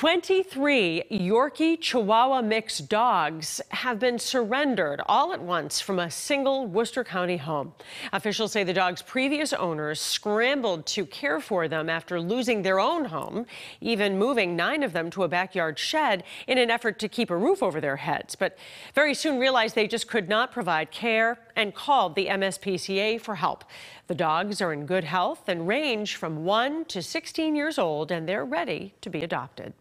23 Yorkie Chihuahua mix dogs have been surrendered all at once from a single Worcester County home. Officials say the dogs' previous owners scrambled to care for them after losing their own home, even moving nine of them to a backyard shed in an effort to keep a roof over their heads. But very soon realized they just could not provide care and called the MSPCA for help. The dogs are in good health and range from 1 to 16 years old, and they're ready to be adopted.